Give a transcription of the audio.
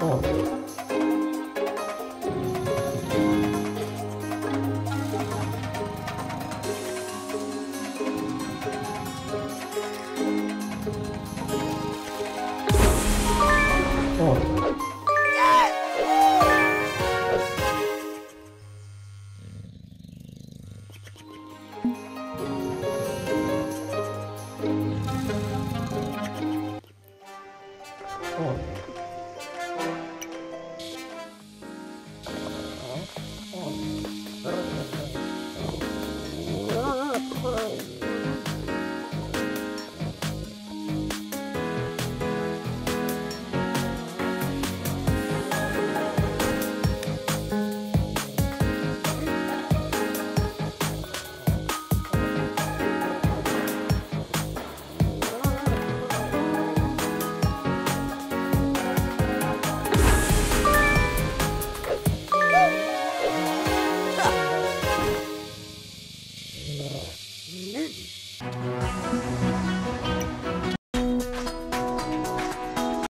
哦。